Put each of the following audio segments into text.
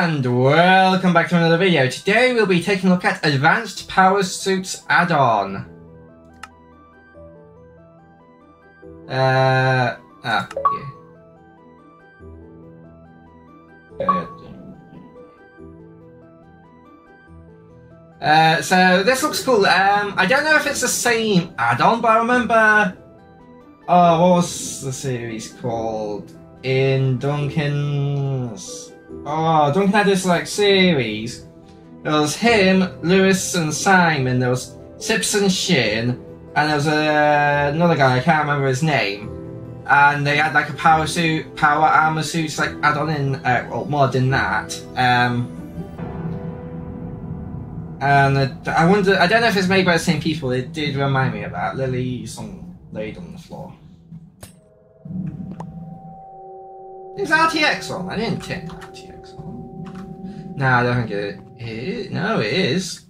and welcome back to another video. Today we'll be taking a look at Advanced Power Suits add-on. Uh, ah, yeah. Uh, so this looks cool. Um, I don't know if it's the same add-on, but I remember. Oh, what was the series called? In Duncan's. Oh, Duncan had this like series. There was him, Lewis, and Simon. There was Sips and Sjin, and there was uh, another guy. I can't remember his name. And they had like a power suit, power armor suits, like add-on in, uh, well, more than that. Um, and uh, I wonder, I don't know if it's made by the same people. It did remind me of that. Lily some laid on the floor. Is RTX on? I didn't turn RTX on. No, I don't think it, it No, it is.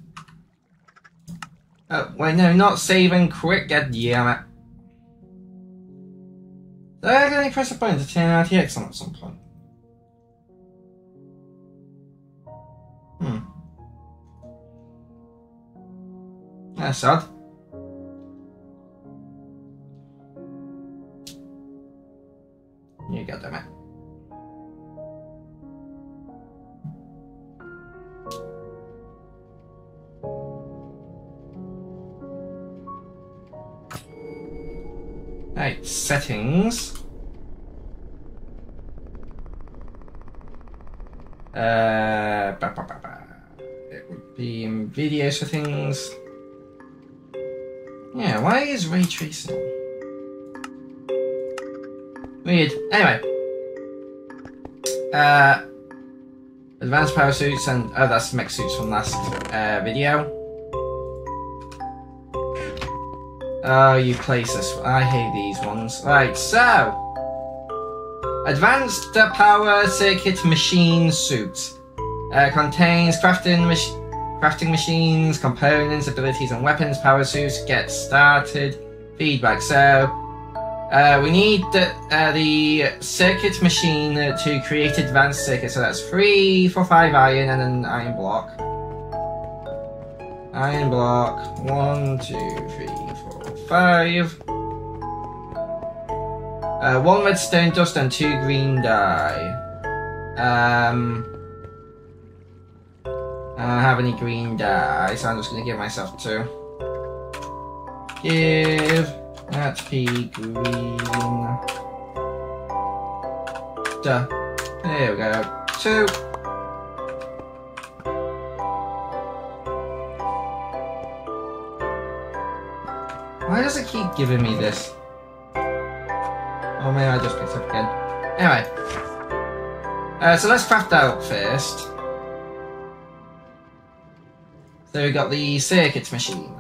Oh, wait, no, not saving quick. God damn it. Did I accidentally press a button to turn RTX on at some point? Hmm. That's odd. You got that, man. Right, settings. Uh, bah, bah, bah, it would be in video settings. Yeah, why is ray tracing? Weird. Anyway. Uh, advanced power suits and oh, that's mech suits from last uh, video. Oh, you place this. I hate these ones. Right, so advanced power circuit machine suit uh, contains crafting machine Crafting machines, components, abilities, and weapons, power suits, get started, feedback. So, uh, we need the, uh, the circuit machine to create advanced circuits. So that's three for five iron and an iron block. Iron block, one, two, three, four, five. Uh, one redstone dust and two green dye. Um, I don't have any green dye, so I'm just gonna give myself two. Give that be green. Duh. There we go. Two. Why does it keep giving me this? Oh, maybe I just picked up again. Anyway. Uh, so let's craft out first. So we got the circuits machine.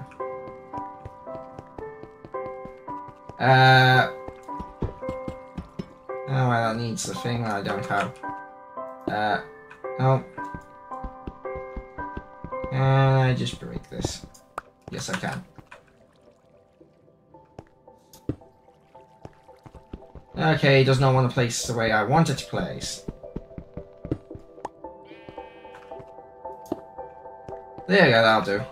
Uh, oh, well, that needs the thing that I don't have. Uh, oh. Can I just break this? Yes, I can. Okay, does not want to place the way I want it to place. There you go, that'll do.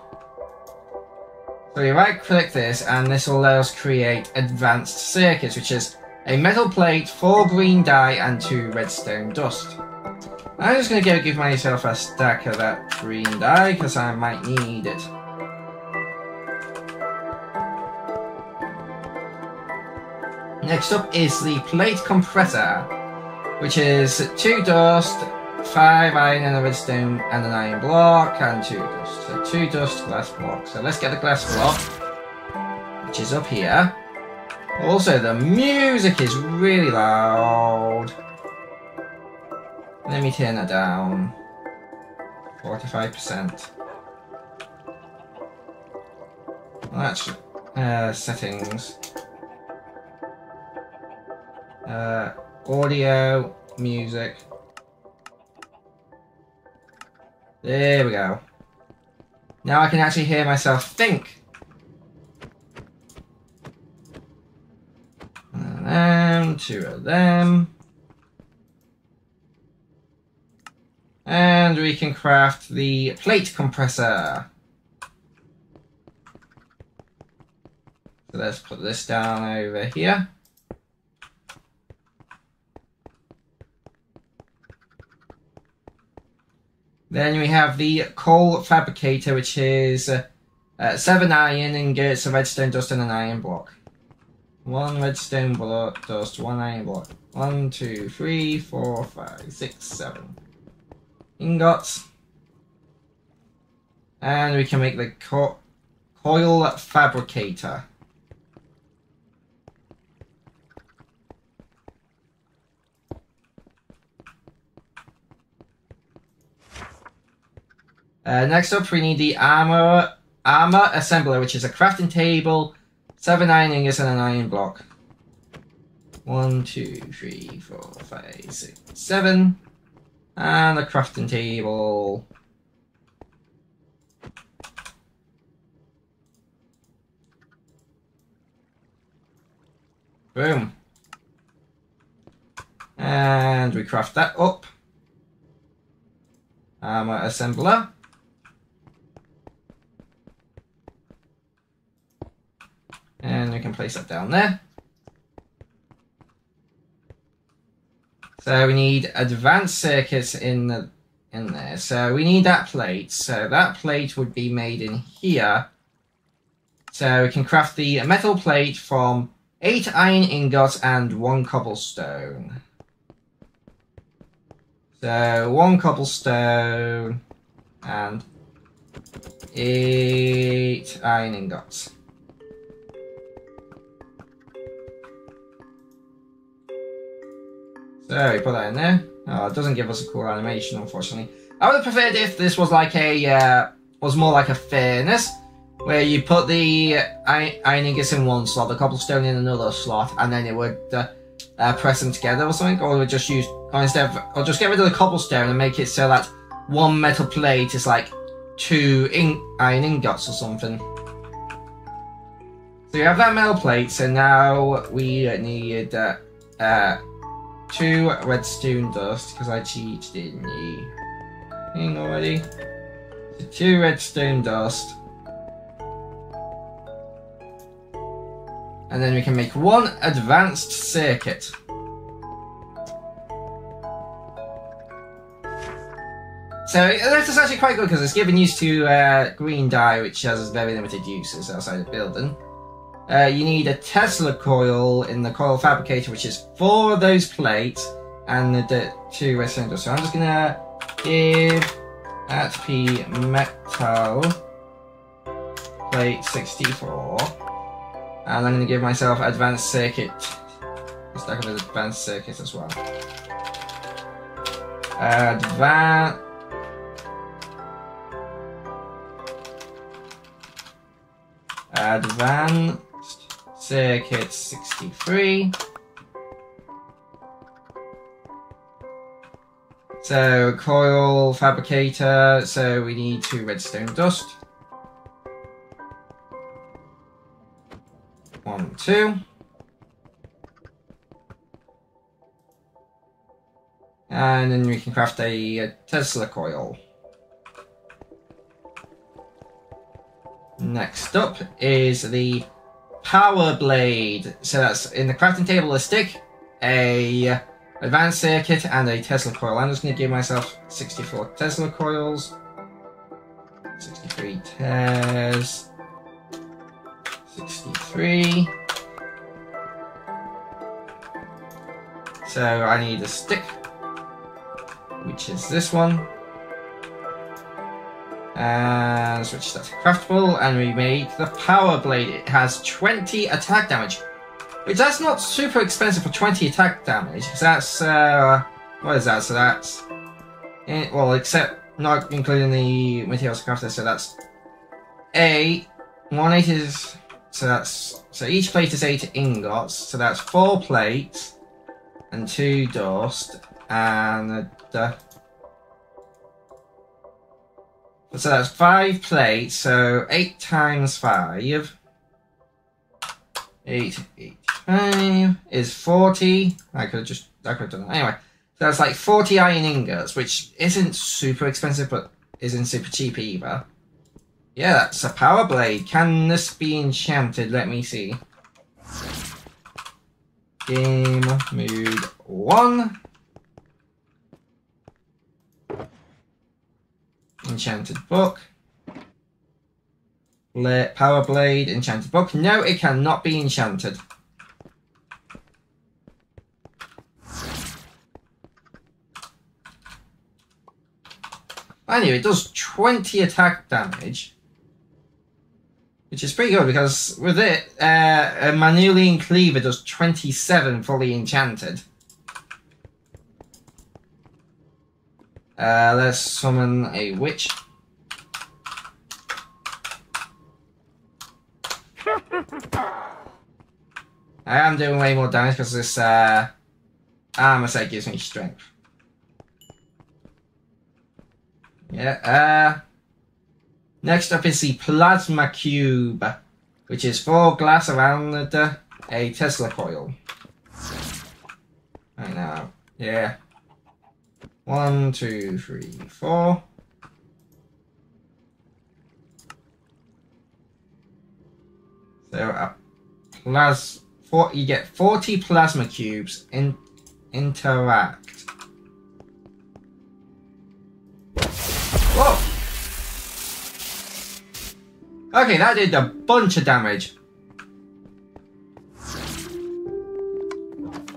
So you right click this and this will let us create advanced circuits, which is a metal plate, four green dye and two redstone dust. I'm just going to go give myself a stack of that green dye because I might need it. Next up is the plate compressor, which is two dust, five iron and a redstone and an iron block and two dust. So two dust, glass block. So let's get the glass block, which is up here. Also, the music is really loud. Let me turn that down. 45%. Well, that's uh, settings. Uh, audio, music. There we go. Now I can actually hear myself think. And two of them. And And we can craft the plate compressor. So let's put this down over here. Then we have the coil fabricator, which is uh, uh, seven iron ingots, a redstone dust, and an iron block. One redstone block dust, one iron block. One, two, three, four, five, six, seven ingots. And we can make the co coil fabricator. Uh, next up, we need the armor armor assembler, which is a crafting table, seven iron ingots, and an iron block. One, two, three, four, five, six, seven. And a crafting table. Boom. And we craft that up. Armor assembler. And we can place that down there. So we need advanced circuits in the in there. So we need that plate. So that plate would be made in here. So we can craft the metal plate from eight iron ingots and one cobblestone. So one cobblestone and eight iron ingots. So we put that in there. Oh, it doesn't give us a cool animation, unfortunately. I would have preferred if this was like a, uh, was more like a furnace, where you put the iron ingots in one slot, the cobblestone in another slot, and then it would uh, uh, press them together or something, or we would just use, or instead of, or just get rid of the cobblestone and make it so that one metal plate is like two in iron ingots or something. So you have that metal plate, so now we need uh, uh, two redstone dust because I cheated in the thing already. So two redstone dust. And then we can make one advanced circuit. So this is actually quite good because it's giving use to uh, green dye, which has very limited uses outside the building. Uh, you need a Tesla coil in the coil fabricator, which is four of those plates and the two cylinders. So I'm just gonna give at metal plate 64, and I'm gonna give myself advanced circuit. A stack of advanced circuit as well. Advanced. Advanced circuit 63. So, coil fabricator, so we need two redstone dust. One, two. And then we can craft a, a Tesla coil. Next up is the power blade. So that's in the crafting table a stick, a advanced circuit, and a Tesla coil. I'm just going to give myself 64 Tesla coils. 63 Tes. 63. So I need a stick, which is this one and switch that to craftable, and we made the power blade. It has 20 attack damage, which that's not super expensive for 20 attack damage, because that's, uh, what is that? So that's, eh, well, except not including the materials crafted, so that's a, one eight is, so that's, so each plate is eight ingots, so that's four plates, and two dust, and the so that's five plates, so eight times five. Eight, eight, five is 40. I could have just, I could have done that. Anyway, so that's like 40 iron ingots, which isn't super expensive, but isn't super cheap either. Yeah, that's a power blade. Can this be enchanted? Let me see. Game mode 1. Enchanted book. Power blade, enchanted book. No, it cannot be enchanted. Anyway, it does 20 attack damage. Which is pretty good because with it, uh, a Manyullyn Cleaver does 27 fully enchanted. Uh, let's summon a witch. I am doing way more damage because this uh, armor set gives me strength. Yeah, uh, next up is the Plasma Cube, which is four glass around a Tesla coil. Right now, yeah. One, two, three, four. So a plas for you get 40 plasma cubes in interact. Whoa! Okay, that did a bunch of damage.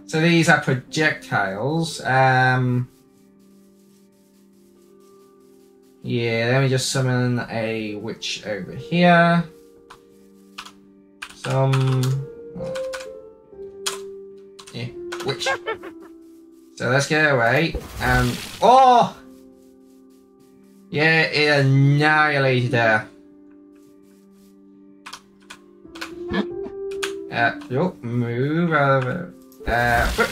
So these are projectiles. Um, yeah, let me just summon a witch over here. Some... Yeah, witch. So let's get away. And... Oh! Yeah, it annihilated her. Uh, oh, move out of it. Uh,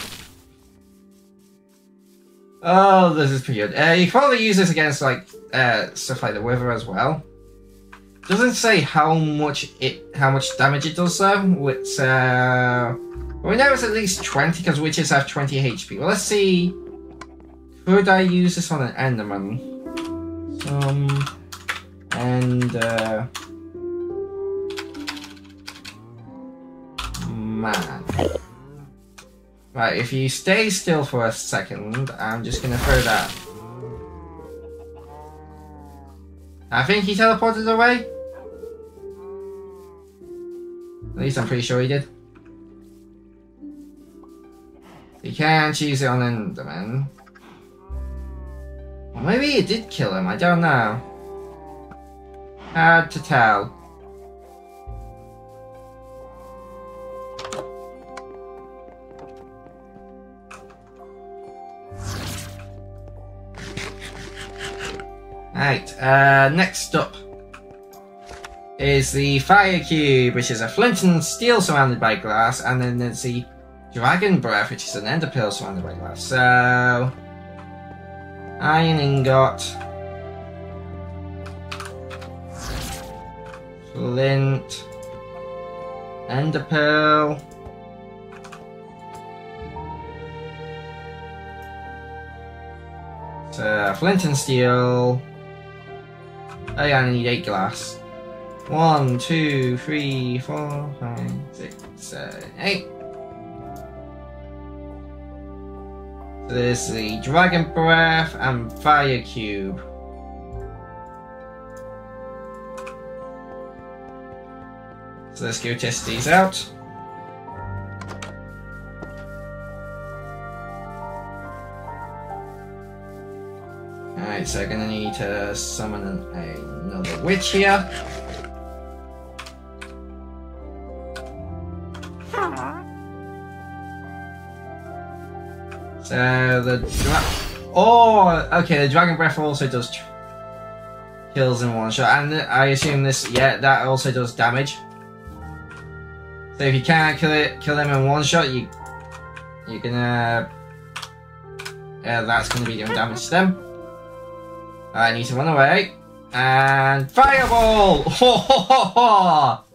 oh, this is pretty good. Uh, you can probably use this against like uh, stuff like the Wither as well. Doesn't say how much it, how much damage it does though. It's uh, we know it's at least twenty because witches have twenty HP. Well, let's see. Could I use this on an Enderman? Um, and uh, man. Right, if you stay still for a second, I'm just gonna throw that. I think he teleported away. At least I'm pretty sure he did. You can't choose it on Enderman. Or maybe it did kill him, I don't know. Hard to tell. Right, uh, next up is the Fire Cube, which is a flint and steel surrounded by glass, and then there's the Dragon Breath, which is an ender pearl surrounded by glass. So, Iron Ingot, Flint, Ender Pearl, so, Flint and Steel, Oh I need eight glass. One, two, three, four, five, six, seven, eight. So there's the Dragon Breath and Fire Cube. So let's go test these out. Alright, so I'm gonna need to summon an, another witch here. So the oh, okay, the dragon breath also does kills in one shot, and I assume this, yeah, that also does damage. So if you can't kill it, kill them in one shot, you you're gonna, yeah, that's gonna be doing damage to them. I need to run away. And fireball!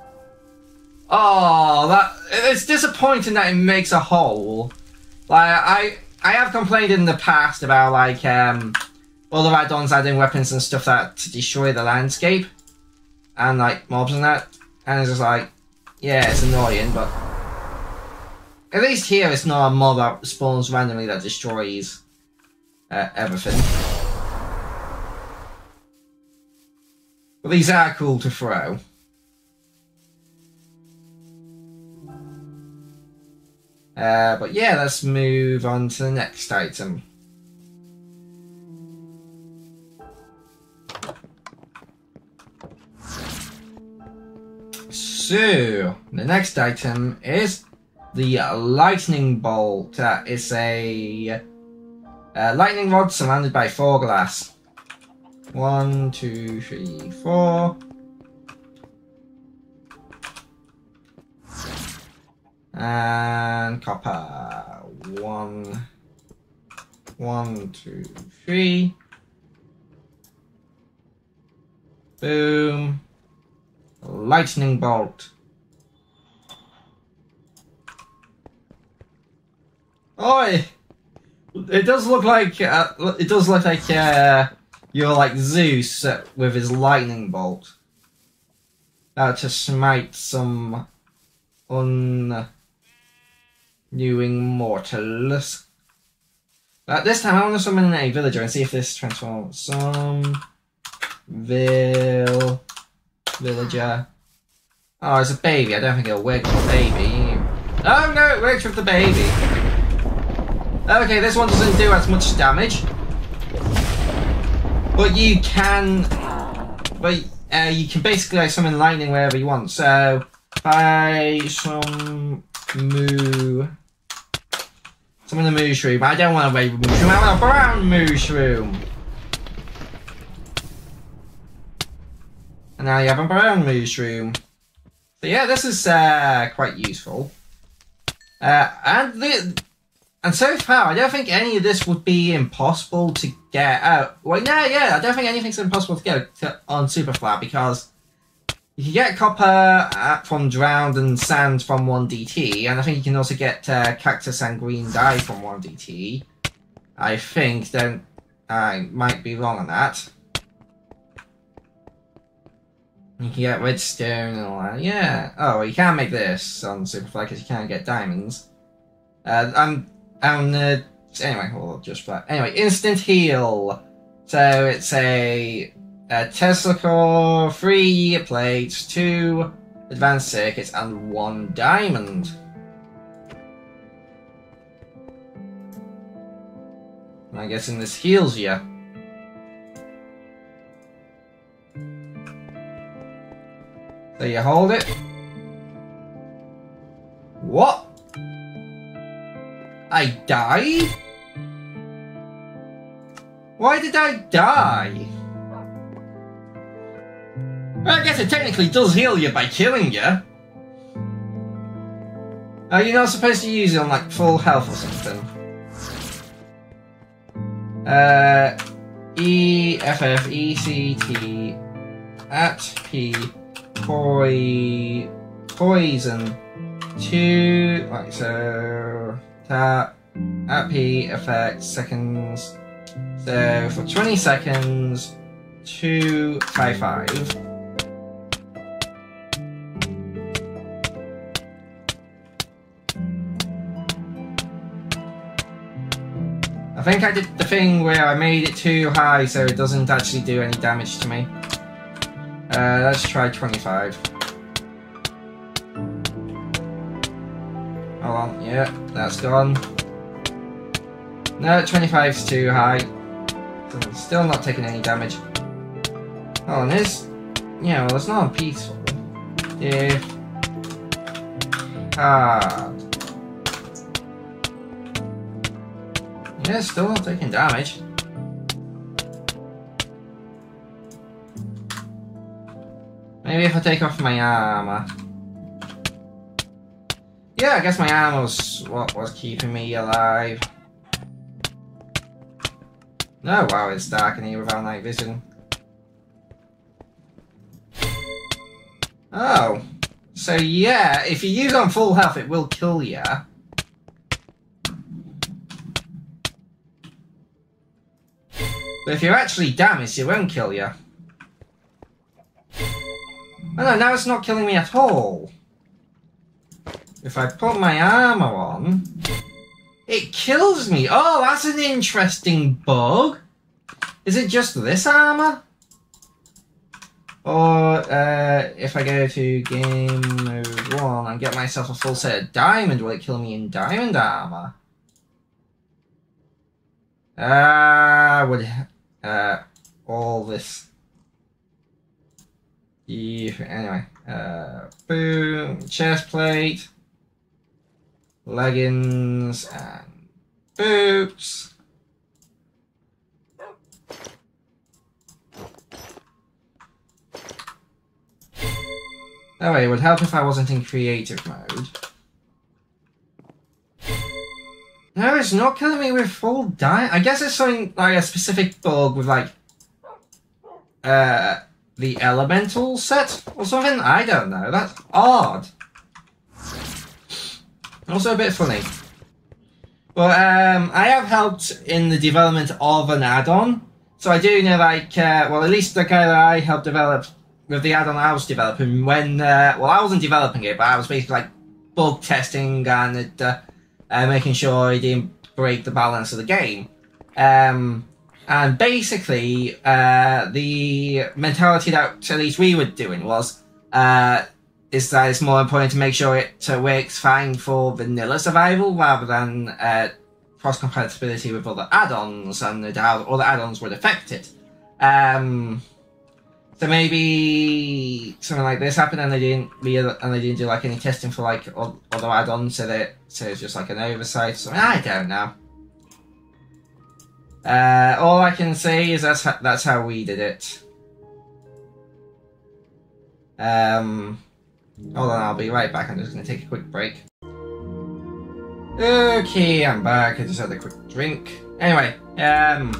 oh, that it's disappointing that it makes a hole. Like I, I have complained in the past about like um, other add-ons adding weapons and stuff that destroy the landscape and like mobs and that, and it's just like, yeah, it's annoying, but at least here it's not a mob that spawns randomly that destroys uh, everything. But these are cool to throw. Uh, but yeah, let's move on to the next item. So, the next item is the lightning bolt. Uh, it's a, a lightning rod surrounded by four glass. One, two, three, four. And copper. One, one, two, three. Boom. Lightning bolt. Oh, it does look like uh, it does look like uh, you're like Zeus uh, with his lightning bolt. Uh, to smite some unknowing mortals. But this time I want to summon a villager and see if this transforms. Some vil villager. Oh, it's a baby. I don't think it'll work with a baby. Oh no, it works with the baby. Okay, this one doesn't do as much damage. But you can... But uh, you can basically like, summon lightning wherever you want. So, by some moo... Summon a mushroom. I don't want a red mushroom, I want a brown mushroom! And now you have a brown mushroom. So yeah, this is uh, quite useful. Uh, and the and so far, I don't think any of this would be impossible to get out. Well, no, yeah, I don't think anything's impossible to get on Superflat because you can get copper from drowned and sand from 1DT, and I think you can also get uh, cactus and green dye from 1DT. I think, don't. I might be wrong on that. You can get redstone and all that. Yeah. Oh, you can't make this on Superflat because you can't get diamonds. Uh, I'm and uh, anyway, we'll just play. Anyway, instant heal. So it's a, a Tesla core, three plates, two advanced circuits, and one diamond. I'm guessing this heals you. So you hold it. What? I died? Why did I die? Well, I guess it technically does heal you by killing you. Are you not supposed to use it on like full health or something? Uh, E F F E C T at P poi poison two like so tap, at P, effects, seconds. So for 20 seconds, 255. I think I did the thing where I made it too high so it doesn't actually do any damage to me. Uh, let's try 25. Well, yeah, that's gone. No, 25 is too high. Still not taking any damage. Oh, and this... Yeah, well, it's not peaceful. If... Hard. Yeah, still not taking damage. Maybe if I take off my armor. Yeah, I guess my was what was keeping me alive. No, wow, it's dark in here without night vision. Oh. So yeah, if you use on full health, it will kill you. But if you're actually damaged, it won't kill you. Oh no, now it's not killing me at all. If I put my armor on, it kills me. Oh, that's an interesting bug. Is it just this armor? Or uh, if I go to game mode 1 and get myself a full set of diamond, will it kill me in diamond armor? Ah, uh, would uh, all this. Yeah, anyway, uh, boom, chest plate, leggings, and boots. Oh, it would help if I wasn't in creative mode. No, it's not killing me with full die. I guess it's something like a specific bug with like uh the elemental set or something. I don't know. That's odd. Also a bit funny. But um, I have helped in the development of an add-on, so I do know like uh, well at least the guy that I helped develop with the add-on I was developing when uh, well I wasn't developing it, but I was basically like bug testing and uh, uh, making sure it didn't break the balance of the game. Um, and basically, uh, the mentality that at least we were doing was uh, is that it's more important to make sure it uh, works fine for vanilla survival rather than uh, cross compatibility with other add-ons and how other add-ons would affect it. Um, so maybe something like this happened, and they didn't and they didn't do like any testing for like other add-ons, so that so it's just like an oversight. So I don't know. Uh, all I can say is that's that's how we did it. Um, hold on, I'll be right back. I'm just going to take a quick break. Okay, I'm back. I just had a quick drink. Anyway, um.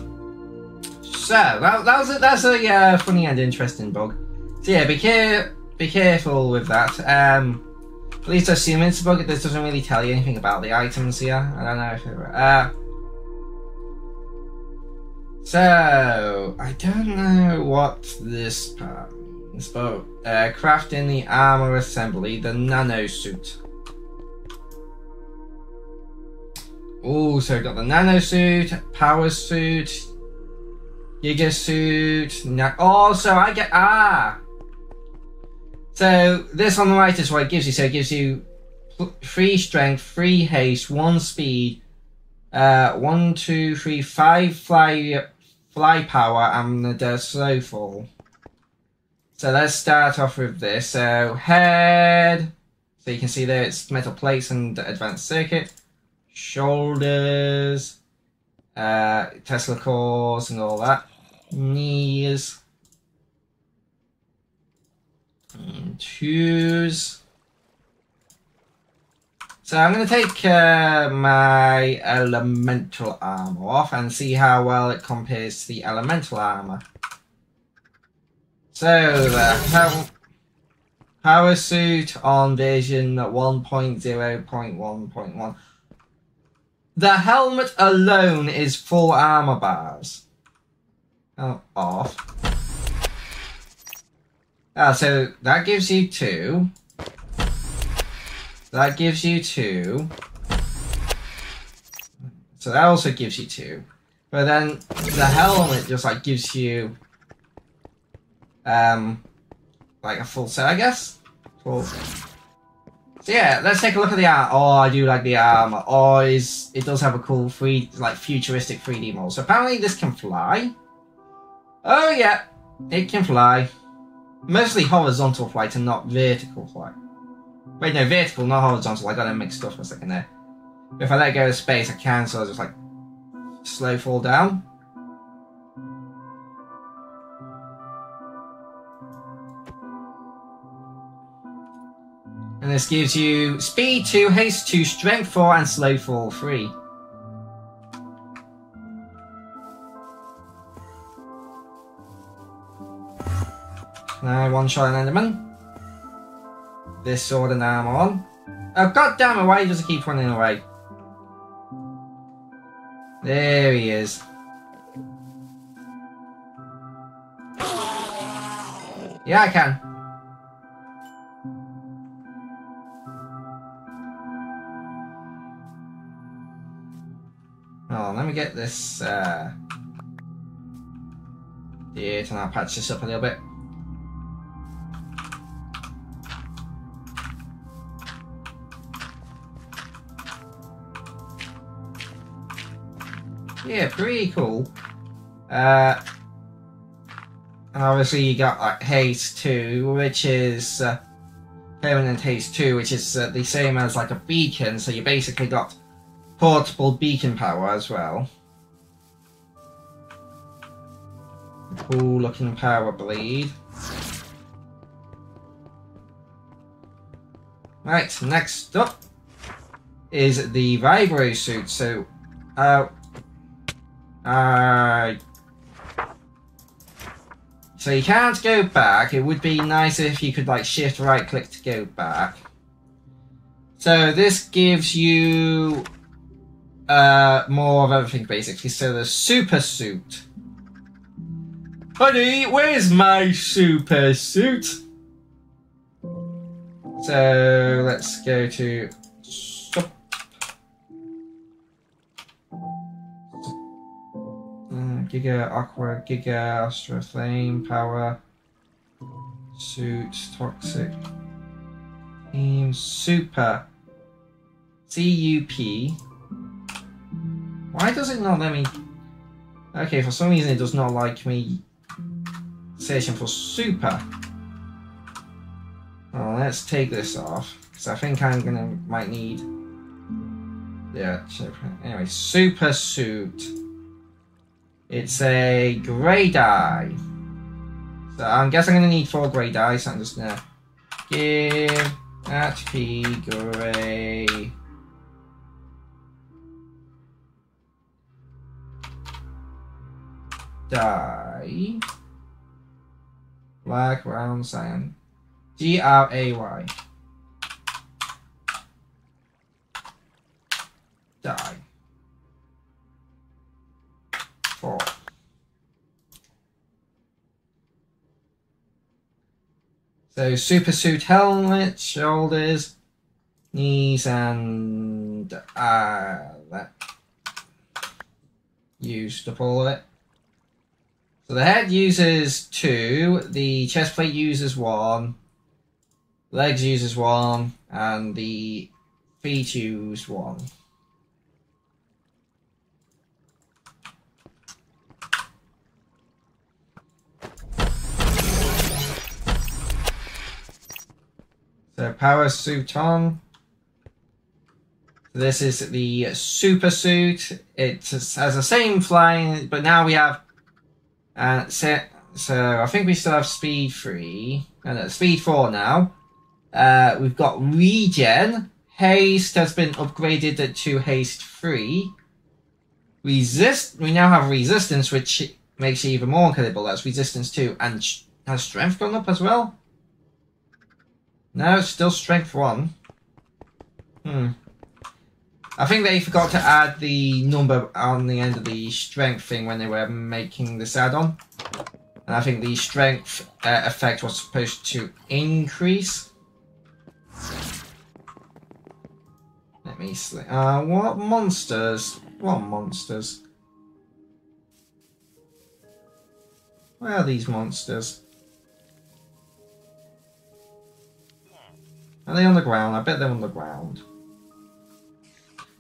So that, that was a, that's a uh, funny and interesting bug. So yeah, be care be careful with that. Um, please assume it's a bug. This doesn't really tell you anything about the items here. I don't know if it, uh, so I don't know what this part but uh, crafting the armor assembly, the nano suit. Oh, so got the nano suit, power suit, Giga suit. No, oh, so I get ah. So this on the right is what it gives you. So it gives you three strength, three haste, one speed, uh, one, two, three, five fly fly power, and the slow fall. So let's start off with this. So head. So you can see there it's metal plates and advanced circuit. Shoulders. Uh, Tesla cores and all that knees, and twos. So I'm going to take uh, my elemental armor off and see how well it compares to the elemental armor. So the power suit on version 1.0.1.1. The helmet alone is full armor bars. Oh, off. Ah, so that gives you two. That gives you two. So that also gives you two. But then the helmet just like gives you um like a full set, I guess. Full. So yeah, let's take a look at the art. Oh, I do like the armor. Oh, is it does have a cool free like futuristic 3D model. So apparently this can fly. Oh yeah, it can fly. Mostly horizontal flight and not vertical flight. Wait, no, vertical, not horizontal. I got it mixed up for a second there. If I let go of space, I can, so I just like slow fall down. And this gives you speed 2, haste 2, strength 4, and slow 4, 3. Now one shot an enderman. This sword and armor on. Oh god damn it, why does it keep running away? There he is. Yeah, I can. Oh, let me get this uh yeah, and I'll patch this up a little bit. Yeah, pretty cool. Uh, and obviously you got like haste 2, which is uh, permanent haste 2, which is uh, the same as like a beacon, so you basically got portable beacon power as well. Cool looking power bleed. Right, next up is the vibro suit. So, uh, uh, so you can't go back. It would be nice if you could like shift right click to go back. So this gives you uh, more of everything basically. So the super suit. Honey, where's my super suit? So let's go to stop. Uh, Giga Aqua, Giga Astra Flame Power Suit Toxic Team Super CUP. Why does it not let me? Okay, for some reason it does not like me searching for super. Well, let's take this off because I think I'm gonna might need. Yeah. Anyway, super suit. It's a grey dye. So I guess I'm gonna need four grey dyes. So I'm just gonna give HP grey. Dye. Black, round, cyan. G R A Y. Dye. Four. So super suit helmet, shoulders, knees, and uh, that all of it. So the head uses two, the chest plate uses one, legs uses one, and the feet use one. So power suit on. This is the super suit. It has the same flying, but now we have uh, so, so I think we still have speed three and speed four now. Uh, we've got regen. Haste has been upgraded to haste three. Resist. We now have resistance, which makes it even more incredible. That's resistance two, and has strength gone up as well? No, it's still strength one. Hmm. I think they forgot to add the number on the end of the strength thing when they were making this add-on. And I think the strength uh, effect was supposed to increase. Let me see. Uh, what monsters? What monsters? Where are these monsters? Are they on the ground? I bet they're on the ground.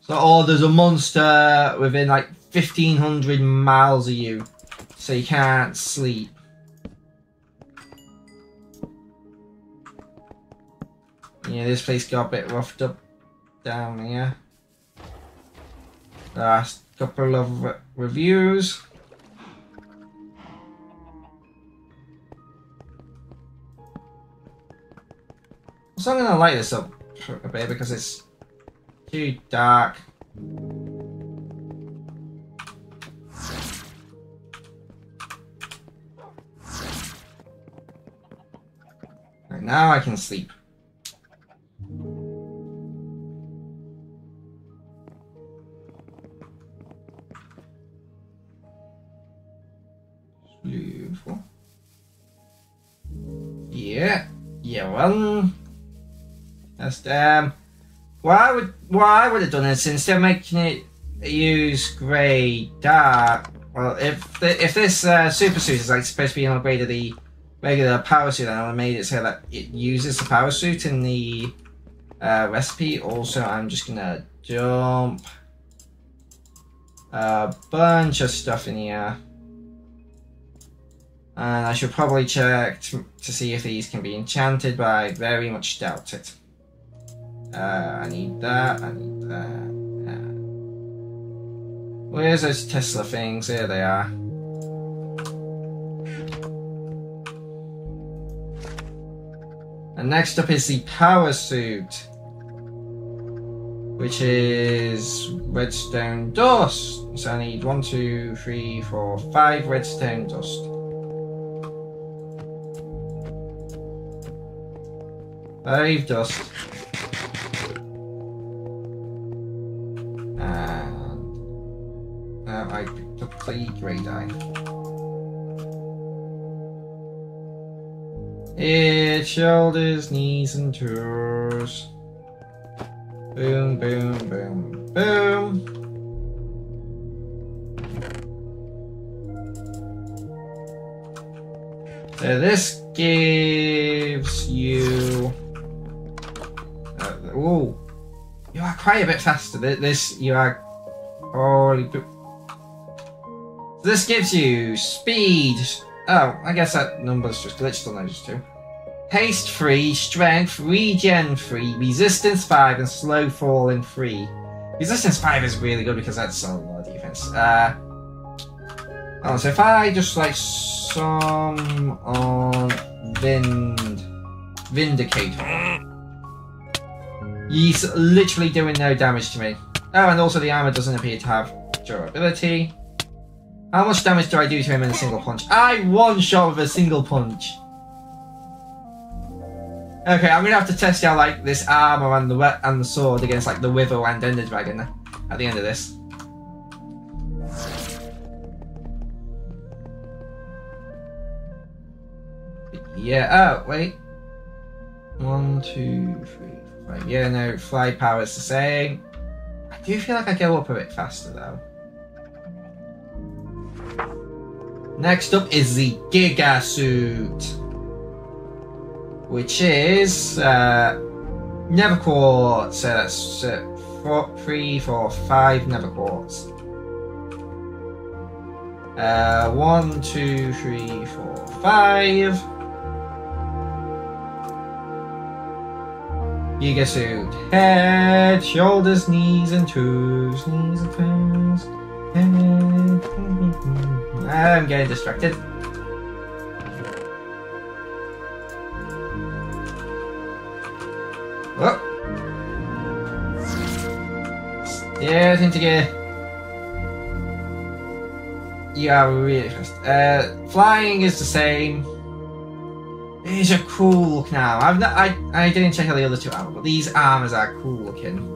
So, oh, there's a monster within like 1500 miles of you, so you can't sleep. Yeah, this place got a bit roughed up down here. Last couple of re reviews. So I'm gonna light this up a bit because it's too dark. Right, now I can sleep. Beautiful. one. Just um, what I would what I would have done is instead of making it use grey dark. Well, if the, if this uh, super suit is like supposed to be an upgrade of the regular power suit, then I made it so that it uses the power suit in the uh, recipe. Also, I'm just gonna dump a bunch of stuff in here. And I should probably check to, to see if these can be enchanted, but I very much doubt it. I need that, I need that. Where's those Tesla things? Here they are. And next up is the power suit, which is redstone dust. So I need one, two, three, four, five redstone dust. Five dust. And I picked up the grey dye. It shoulders, knees, and toes. Boom, boom, boom, boom. So this gives you. Uh, oh, you are quite a bit faster. This you are. Holy. This gives you speed, Oh, I guess that number's just glitched on those two. Haste 3, Strength, Regen 3, Resistance 5, and Slow Falling 3. Resistance 5 is really good because that's a lot of defense. Uh, oh, so if I just like some on Vind, Vindicator, he's literally doing no damage to me. Oh, and also the armor doesn't appear to have durability. How much damage do I do to him in a single punch? I one shot with a single punch. Okay, I'm gonna have to test out like this armor and the and the sword against like the Wither and Ender Dragon at the end of this. Yeah. Oh wait. One, two, three, five. Yeah, no. Fly power's the same. I do feel like I go up a bit faster though. Next up is the Giga Suit, which is uh, Nether Quartz. So that's uh, four, three, four, five Nether Quartz. Uh, one, two, three, four, five. Giga Suit. Head, shoulders, knees, and toes. Knees and toes. I'm getting distracted. Oh. Yeah, I think to get. You are really fast. Uh, flying is the same. These are cool look now. I've not, I I didn't check out the other two out, but these armors are cool looking.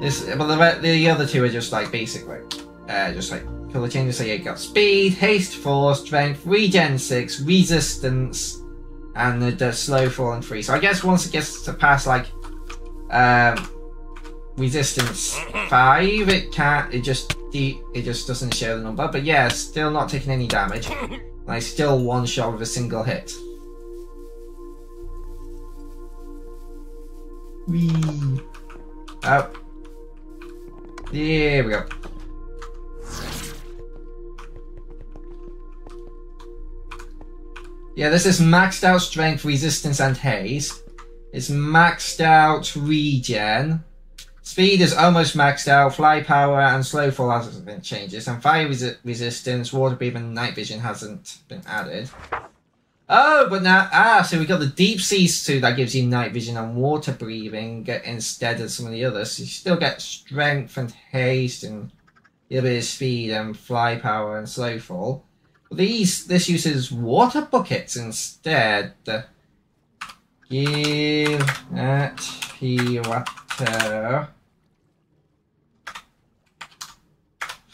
This, but the the other two are just like basic, like, uh, just like Color changes, so you got speed, haste 4, strength, regen 6, resistance, and the, the slow falling 3. So I guess once it gets to pass like um, resistance 5, it can't, it just it just doesn't show the number. But yeah, still not taking any damage. Like still one shot with a single hit. Whee. Oh. There we go. Yeah, this is maxed out strength, resistance, and haste. It's maxed out regen. Speed is almost maxed out. Fly power and slow fall hasn't been changes. And fire resi resistance, water breathing, and night vision hasn't been added. Oh, but now, ah, so we got the deep sea suit that gives you night vision and water breathing instead of some of the others. So you still get strength and haste and a little bit of speed and fly power and slow fall. These this uses water buckets instead. Give at water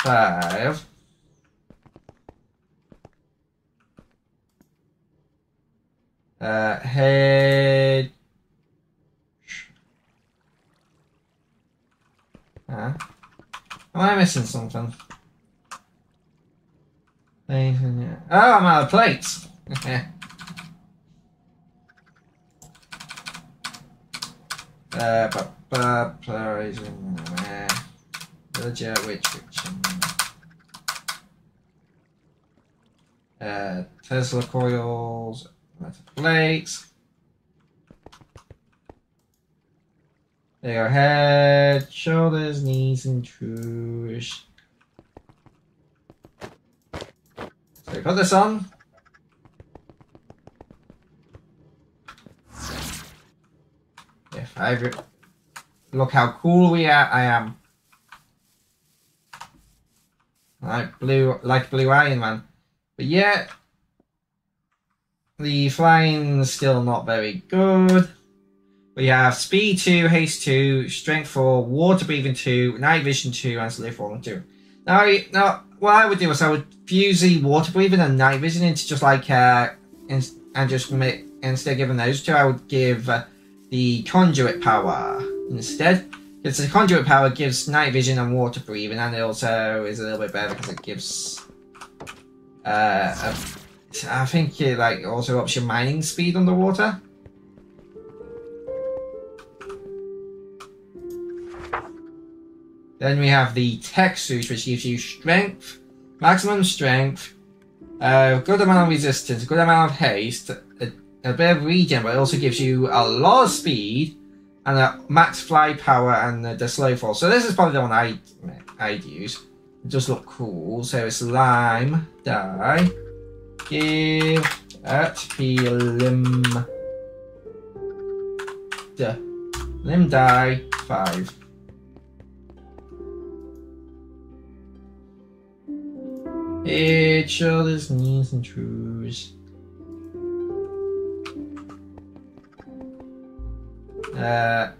five. Uh, head. Uh, am I missing something? Oh, I'm out of plates. uh, but, but, pluralism, uh, villager, which, which, uh, Tesla coils, metal plates. There, head, shoulders, knees, and trues. So put this on. If I look how cool we are, I am. Like blue, like blue Iron Man. But yeah, the flying's still not very good. We have speed 2, haste 2, strength 4, water breathing 2, night vision 2, and slow falling 2. Now, now, what I would do is I would fuse the water breathing and night vision into just like, uh, and, and just make, instead of giving those two, I would give uh, the conduit power instead. Because a conduit power gives night vision and water breathing, and it also is a little bit better because it gives uh, a, I think it like also ups your mining speed underwater. Then we have the tech suit, which gives you strength, maximum strength, a good amount of resistance, good amount of haste, a, a bit of regen, but it also gives you a lot of speed and a max fly power and the, the slow fall. So this is probably the one I I'd use. It does look cool. So it's lime dye. Give at P limb. Duh. Limb die five. Head, shoulders, knees, and trues. Uh,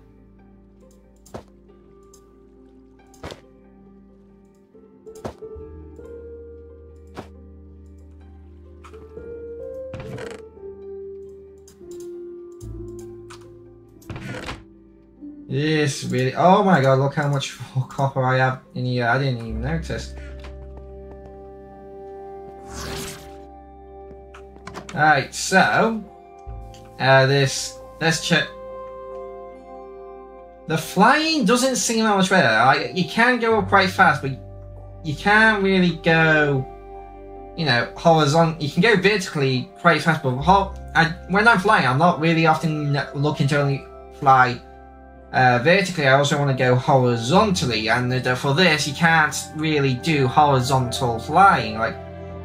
This really. Oh my god! Look how much copper I have in here. I didn't even notice. Alright, so uh, this let's check. The flying doesn't seem that much better. You can go up quite fast, but you can't really go, you know, horizontal. You can go vertically quite fast, but I, when I'm flying, I'm not really often looking to only fly uh, vertically. I also want to go horizontally, and for this, you can't really do horizontal flying. Like,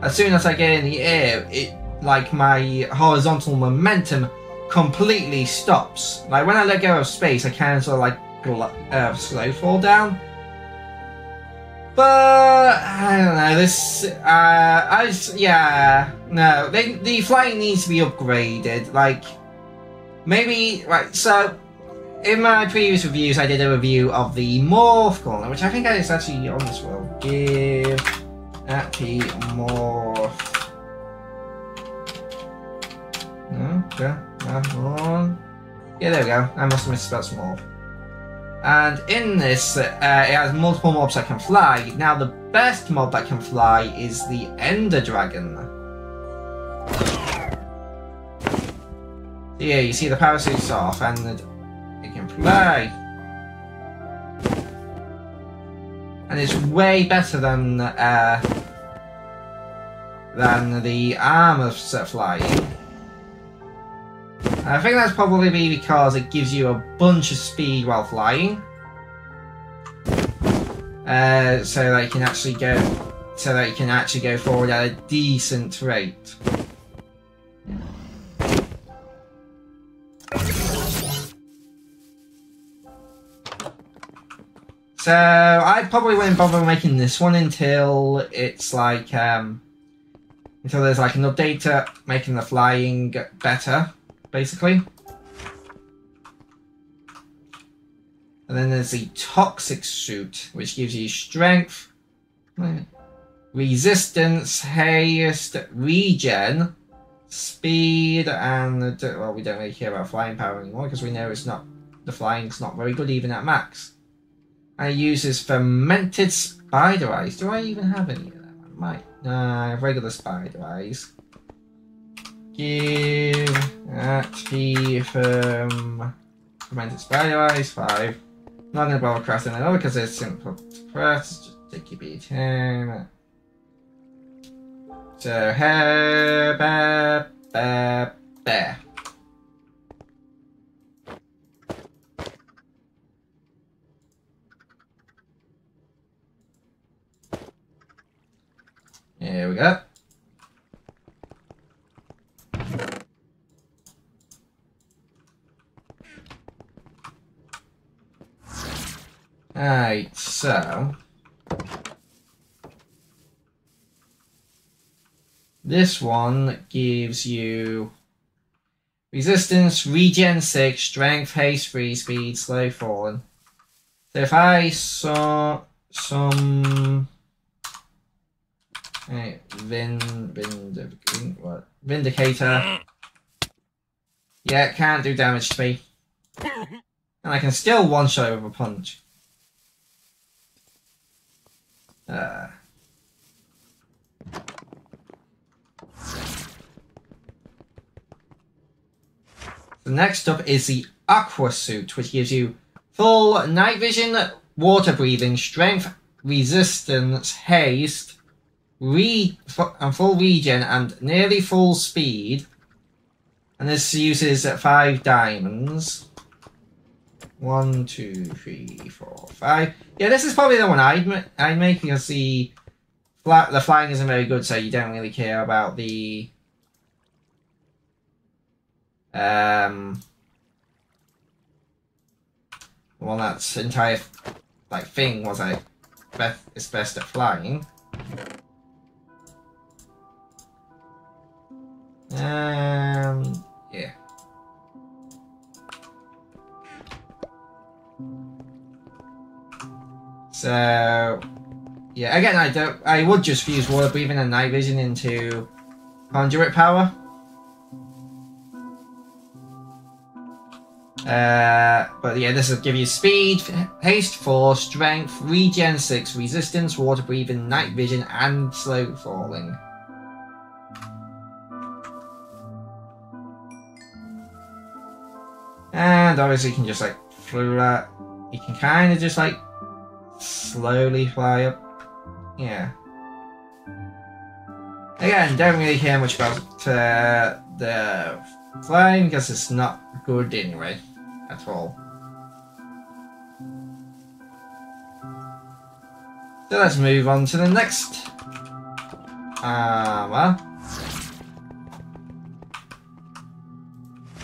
as soon as I get in the air, it like my horizontal momentum completely stops. Like when I let go of space, I can sort of like uh, slow fall down. But I don't know. This, uh, I just, yeah, no. They, the flying needs to be upgraded. Like maybe right. So in my previous reviews, I did a review of the Morph Corner, which I think is actually on this world. Give the Morph okay. Yeah, there we go. I must have misspelled small. And in this, uh, it has multiple mobs that can fly. Now, the best mob that can fly is the Ender Dragon. Yeah, you see the parasuit's off and it can fly. And it's way better than uh, than the armor set flying. I think that's probably because it gives you a bunch of speed while flying. Uh, so that you can actually go, so that you can actually go forward at a decent rate. So I probably wouldn't bother making this one until it's like um, until there's like an update to making the flying better basically. And then there's the Toxic Suit, which gives you strength, resistance, haste, regen, speed, and well, we don't really care about flying power anymore because we know it's not the flying's not very good even at max. And it uses fermented spider eyes. Do I even have any of them? I might. I have regular spider eyes. Give P from fermented spider eyes five. Not gonna bother crossing over because it's simple to press. Just take your B10. So, hey. There we go. Alright, so... This one gives you resistance, regen 6, strength, haste, free speed, slow falling. So if I saw some right, Vin, Vin, what? Vindicator. Yeah, it can't do damage to me. And I can still one shot with a punch. Ah. The next up is the Aqua Suit, which gives you full night vision, water breathing, strength, resistance, haste, re and full regen, and nearly full speed. And this uses five diamonds. One, two, three, four, five. Yeah, this is probably the one I'd, I'd make because the, the flying isn't very good, so you don't really care about the um, well, that's entire like thing was I best is best at flying. Um, yeah. So, yeah, again, I don't. I would just fuse water breathing and night vision into conduit power. Uh, but yeah, this will give you speed, haste 4, strength, regen 6, resistance, water breathing, night vision, and slow falling. And obviously you can just like fly, you can kind of just like slowly fly up. Yeah. Again, don't really care much about uh, the flying because it's not good anyway at all. So let's move on to the next armor.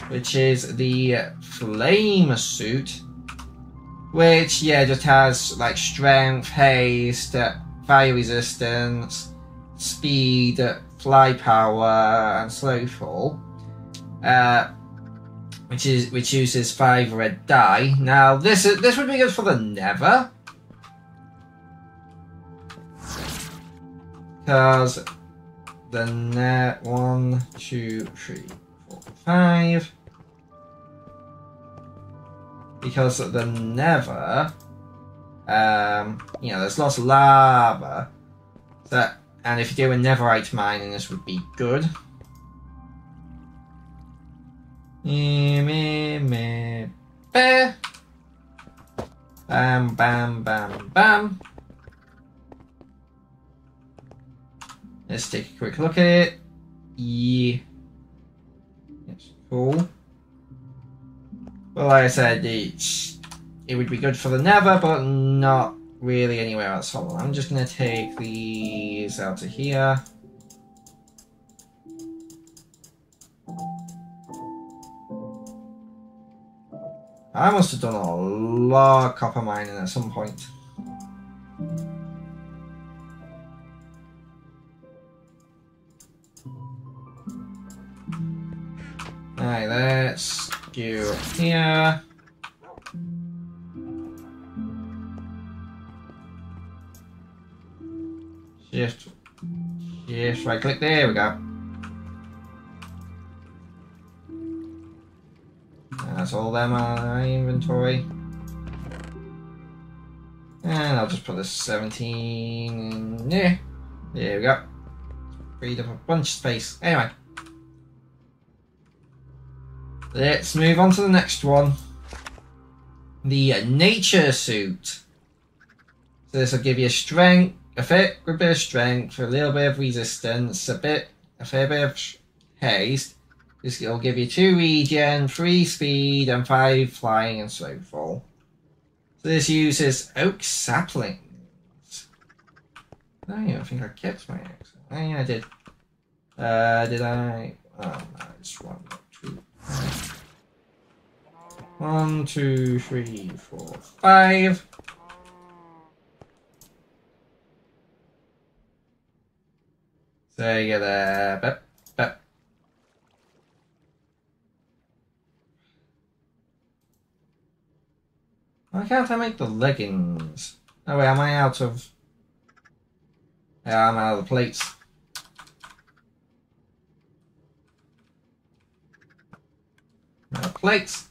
Which is the flame suit. Which, yeah, just has like strength, haste, uh, fire resistance, speed, uh, fly power, and slow fall. Uh, which is which uses five red dye. Now this uh, this would be good for the Nether. because the net one, two, three, four, five. Because the Nether, um, you know, there's lots of lava. That and if you do a netherite mining, this would be good. Bam, bam, bam, bam. Let's take a quick look at it. Yeah. It's cool. Well, like I said, it's, it would be good for the Nether, but not really anywhere else. Hold on, I'm just going to take these out of here. I must have done a lot of copper mining at some point. Alright, let's you. Yeah. Shift. Shift. Right click. There we go. That's all them on my inventory. And I'll just put this 17 in there. There we go. Freed up a bunch of space. Anyway. Let's move on to the next one. The nature suit. So this will give you strength, a fair bit of strength, a little bit of resistance, a bit, a fair bit of haste. This will give you two regen, three speed, and five flying and slow fall. So this uses oak saplings. Yeah, I think I kept my axe. Oh yeah, I did. Uh, did I? Oh no, it's one, two, one, two, three, four, five. So you a bep, bep. Why can't I make the leggings? Oh wait, am I out of... Yeah, I'm out of the plates. Out of plates.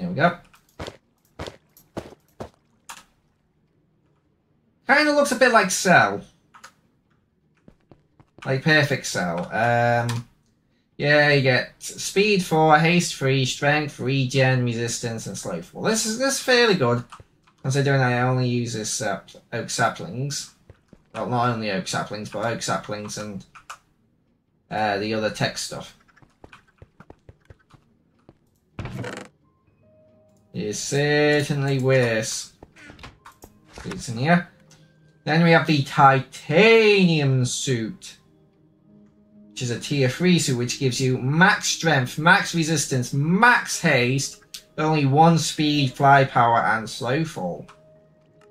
There we go. Kind of looks a bit like Cell. Like Perfect Cell. Um, yeah, you get speed 4, haste 3, strength, regen, resistance, and slow 4. This is, this is fairly good, considering I only use this uh, oak saplings. Well, not only oak saplings, but oak saplings and uh, the other tech stuff. Is certainly worse. It's in here. Then we have the titanium suit, which is a tier 3 suit, which gives you max strength, max resistance, max haste, only one speed, fly power, and slow fall.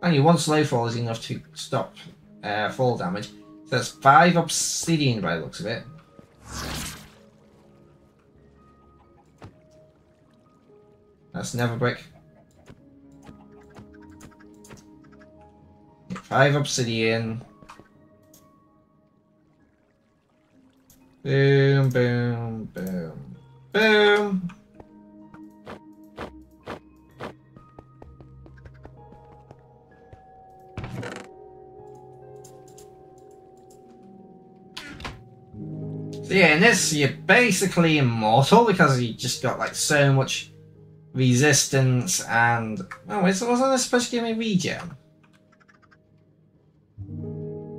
Only one slow fall is enough to stop uh, fall damage. So that's 5 obsidian by the looks of it. That's nether brick. Five obsidian. Boom, boom, boom, boom. So yeah, in this you're basically immortal because you just got like so much resistance and oh, wasn't this supposed to give me regen?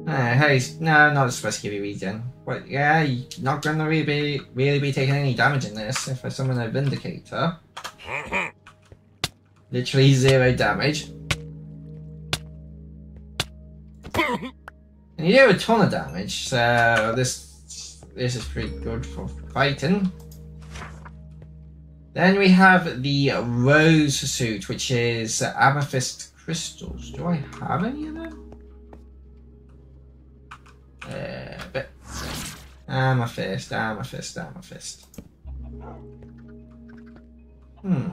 Uh, hey, no, not supposed to give you regen. But yeah, you're not going to really be, really be taking any damage in this if I summon a Vindicator. Literally zero damage. And you do a ton of damage, so this this is pretty good for fighting. Then we have the Rose suit, which is amethyst crystals. Do I have any of them? Uh, but amethyst, amethyst, amethyst. Hmm.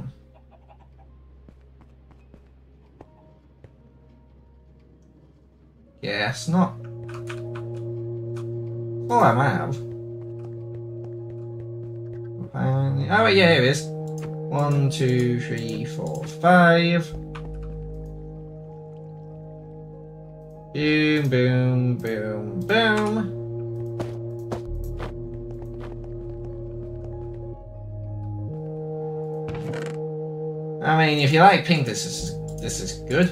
Yes, not. Oh, I might have. Oh, wait, yeah, here it is. One, two, three, four, five. Boom, boom, boom, boom. I mean, if you like pink, this is this is good.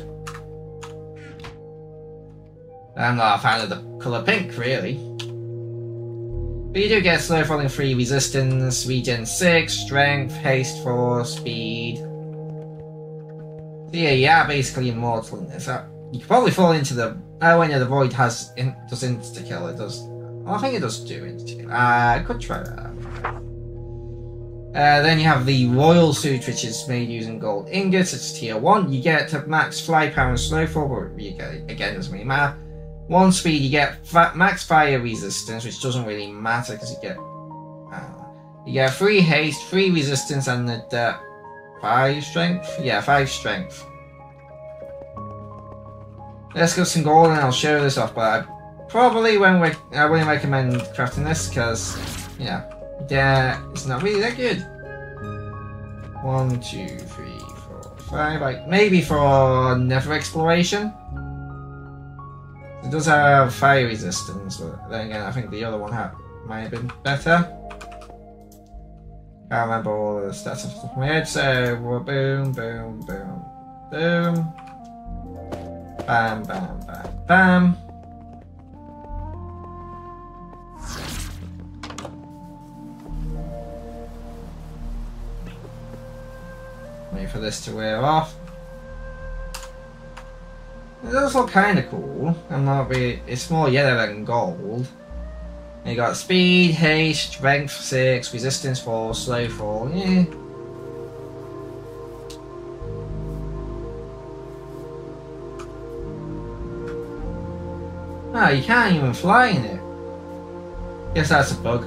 I'm not a fan of the colour pink, really. But you do get slow falling 3 resistance, regen 6, strength, haste 4, speed. So yeah, you are basically immortal in this. You could probably fall into the Oh, yeah, the void has in, does insta kill. It does. I think it does do insta kill. Uh, I could try that. Uh, then you have the royal suit, which is made using gold ingots. It's tier one. You get max fly power and slow fall, but you get again doesn't really matter. One speed, you get max fire resistance, which doesn't really matter because you get uh, you get three haste, three resistance, and the uh, five strength. Yeah, five strength. Let's go some gold and I'll show this off, but I'm probably when we I wouldn't recommend crafting this because yeah, yeah, it's not really that good. One, two, three, four, five. Like maybe for nether exploration. It does have fire resistance, but then again, I think the other one had, might have been better. Can't remember all the stats off the top of my head, so boom, boom, boom, boom. Bam, bam, bam, bam. Wait for this to wear off. It does look kind of cool. I'm not. It's more yellow than gold. You got speed, haste, strength 6, resistance 4, slow fall. Yeah. Ah, you can't even fly in it. Guess that's a bug.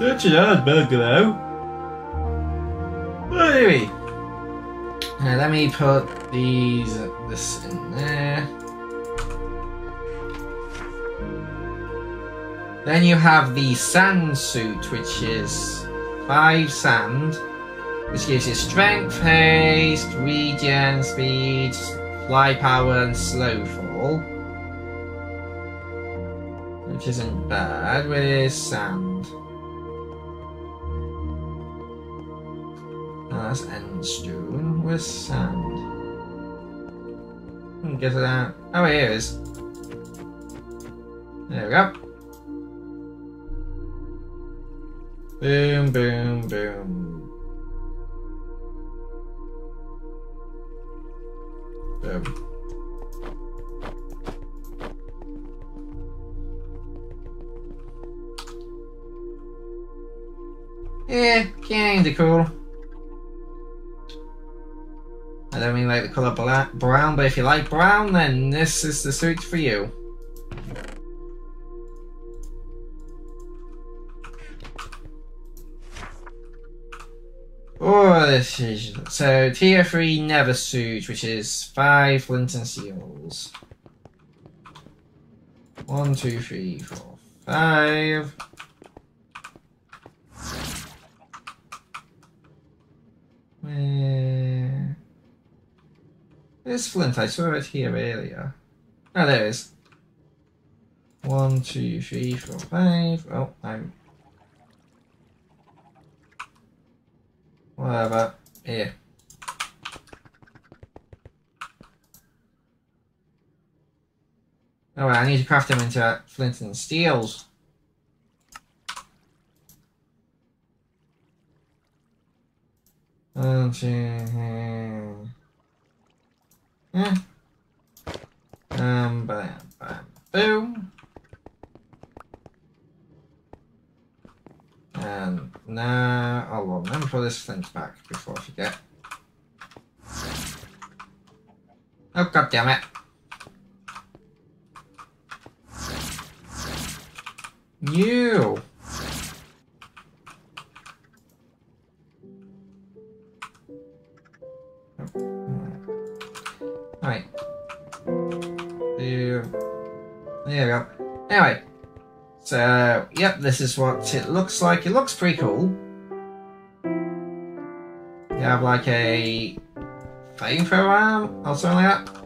Such an odd bug though. Anyway. Now let me put these this in there. Then you have the sand suit, which is five sand, which gives you strength, haste, regen, speed, fly power, and slow fall. Which isn't bad. Where's sand? End stone with sand. Hmm, Get it out. Oh, here it is. There we go. Boom, boom, boom. Boom. Yeah, kinda cool. Colour black, brown, but if you like brown, then this is the suit for you. Oh, this is so tier three nether suit, which is five flint and steels. One, two, three, four, five. Where? There's flint. I saw it here earlier. Oh, there it is. One, two, three, four, five. Oh, I'm. Whatever. Here. Oh, I need to craft them into flint and steels. One, two, three. Yeah. Um, bam, bam, boom. And now, oh well, let me put this flint back before I forget. Oh, god damn it. You! Right. There. We go. Anyway. So, yep, this is what it looks like. It looks pretty cool. You have like a flamethrower arm or something like that.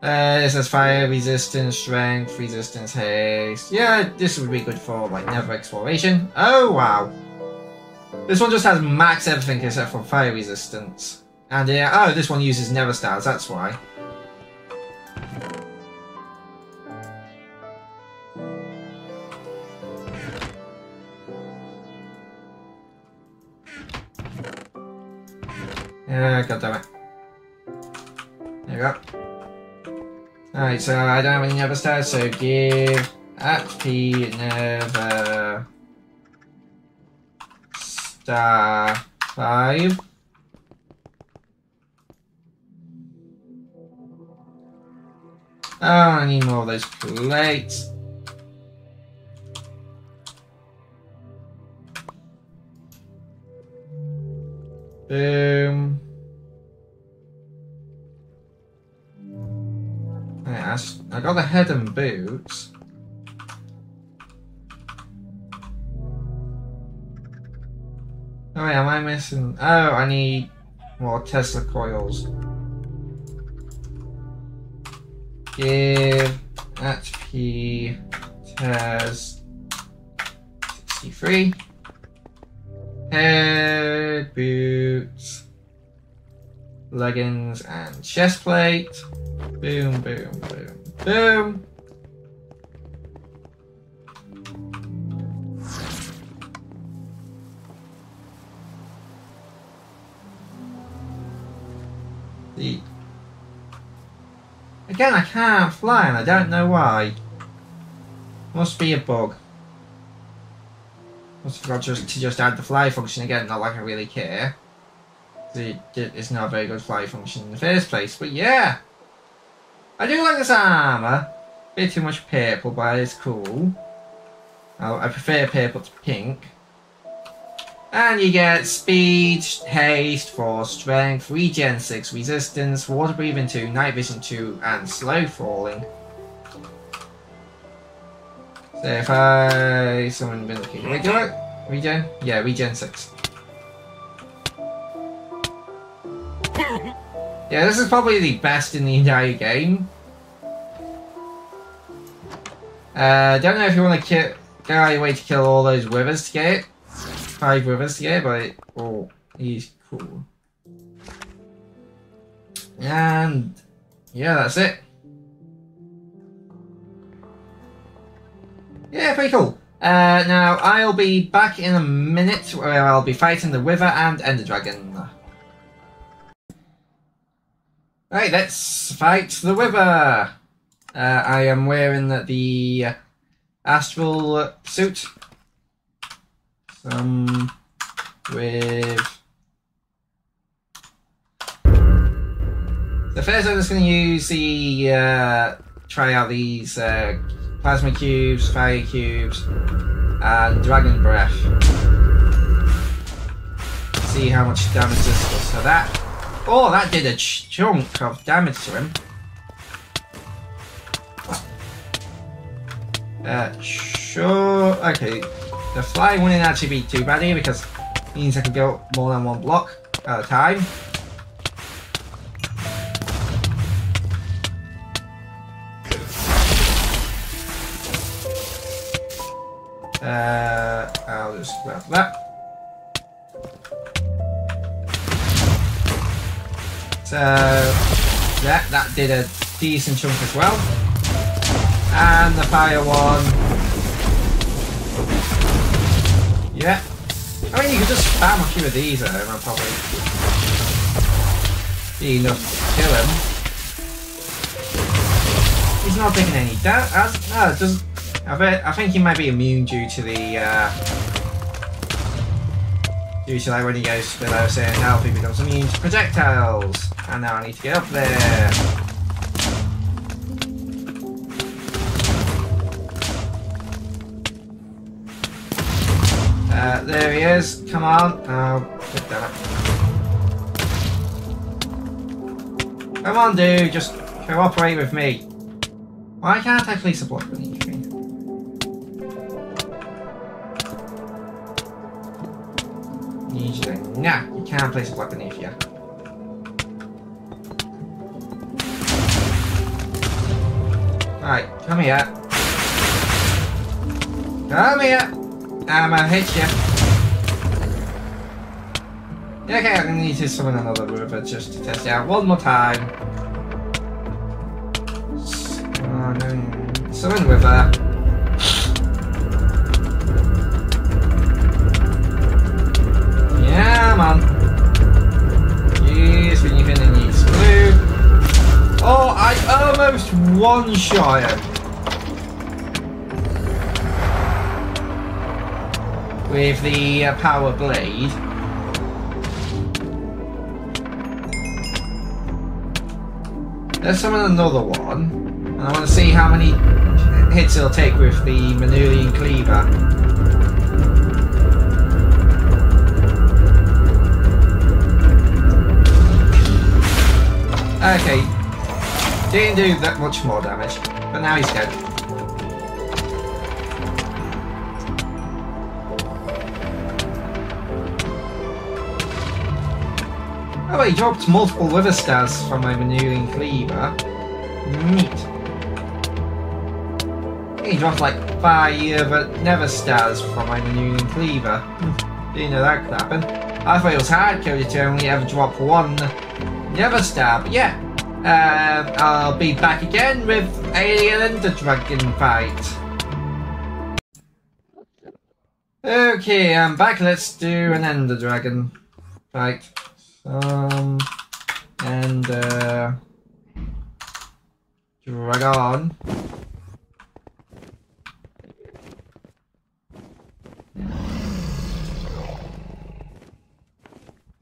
Uh, this has fire resistance, strength, resistance, haste. Yeah, this would be good for like nether exploration. Oh wow. This one just has max everything except for fire resistance. And yeah, oh, this one uses nether stars, that's why. Damn it. There we go. Alright, so I don't have any nether stars, so give HP nether star 5. Oh, I need more of those plates. Boom. Right, I, s- I got the head and boots. Oh wait, am I missing? Oh, I need more Tesla coils. Give HP Tes 63. Head, boots, leggings, and chest plate. Boom, boom, boom, boom. The Again, I can't fly and I don't know why. Must be a bug. Must forgot just to just add the fly function again, not like I really care. It's not a very good fly function in the first place, but yeah! I do like this armour. Bit too much purple, but it's cool. I, I prefer purple to pink. And you get speed, haste, force, strength, regen 6, resistance, water breathing 2, night vision 2, and slow falling. So if I summon Vindicator, wait, do it? Regen? Yeah, regen 6. Yeah, this is probably the best in the entire game. Uh, don't know if you want to kill your way to kill all those withers to get it. Five to get it, but oh, he's cool. And yeah, that's it. Yeah, pretty cool. Uh, now I'll be back in a minute where I'll be fighting the Wither and Ender Dragon. Right, let's fight the Wither. Uh, I am wearing the, astral suit. Some with. So first, I'm just going to use the uh, try out these uh, plasma cubes, fire cubes, and dragon breath. See how much damage this does. So that. Oh, that did a ch- chunk of damage to him. Uh, sure. Okay. The flying wouldn't actually be too bad here because it means I can go more than one block at a time. Uh, I'll just grab that. So, yeah, that did a decent chunk as well. And the fire one. Yeah. I mean, you could just spam a few of these at him and probably be enough to kill him. He's not taking any damage. No, it doesn't. I, bet, I think he might be immune due to the. Uh, due to like when he goes below certain health, he becomes immune to projectiles. And now I need to get up there. He is. Come on. Oh, good damn it. Come on, dude. Just cooperate with me. Why can't I beneath me? Need you to- Nah, you can't place a block beneath you. Right, come here. Come here. I'm gonna hit you. Okay, I'm gonna need to summon another Wither just to test it out one more time. Summon, summon Wither. Yeah, man. Yes, when you're gonna need blue. Oh, I almost one-shot him. with the uh, power blade. Let's summon another one. And I want to see how many hits he'll take with the Manulian Cleaver. Okay. Didn't do that much more damage, but now he's dead. Oh, he dropped multiple wither stars from my Manuling Cleaver. Neat. He dropped like five Nether stars from my Manuling Cleaver. Hmm, didn't know that could happen. I thought it was hardcoded to only ever drop one Nether star, but yeah. Um, I'll be back again with Alien and the Dragon fight. Okay, I'm back. Let's do an Ender Dragon fight. Um, and uh, Dragon.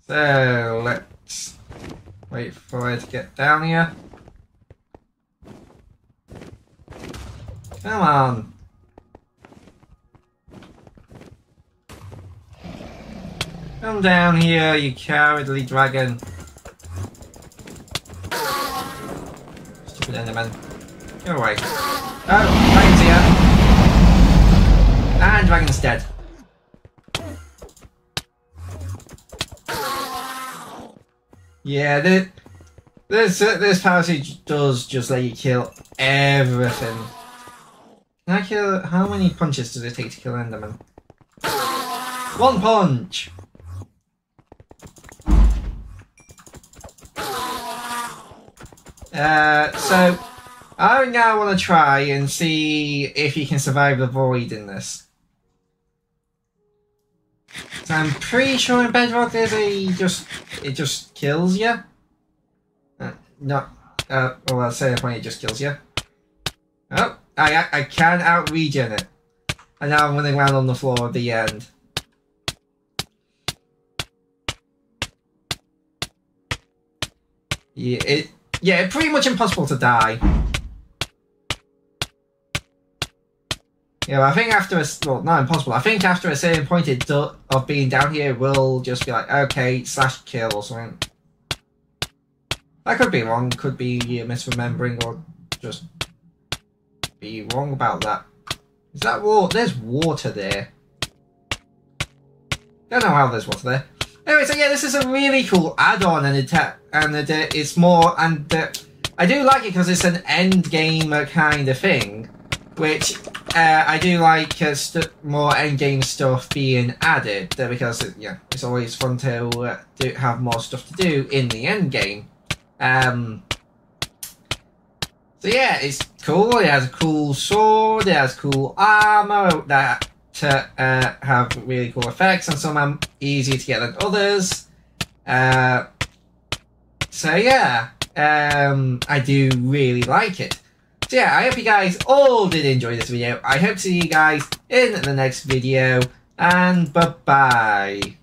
So let's wait for it to get down here. Come on. Come down here, you cowardly dragon. Stupid Enderman. Go away. Oh, dragon's here. And dragon's dead. Yeah, this this, this passage does just let you kill everything. Can I kill? How many punches does it take to kill Enderman? One punch. Uh, so I now want to try and see if you can survive the void in this. So I'm pretty sure in Bedrock there's a just it just kills you. Uh, not uh, well, I'll say the point it just kills you. Oh, I I can out regen it, and now I'm running around on the floor at the end. Yeah, it yeah, pretty much impossible to die. Yeah, I think after a well, not impossible. I think after a certain point it do, of being down here, we'll just be like okay, slash kill or something. I could be wrong. Could be misremembering or just be wrong about that. Is that water? There's water there. Don't know how there's water there. Anyway, so yeah, this is a really cool add-on, and it and uh, it's more and uh, I do like it because it's an end game kind of thing, which uh, I do like uh, more end game stuff being added uh, because it, yeah, it's always fun to uh, do, have more stuff to do in the end game. Um, so yeah, it's cool. It has a cool sword. It has cool armor that uh, have really cool effects, and some are easier to get than others. Uh, so yeah, um, I do really like it. So yeah, I hope you guys all did enjoy this video. I hope to see you guys in the next video, and bye-bye.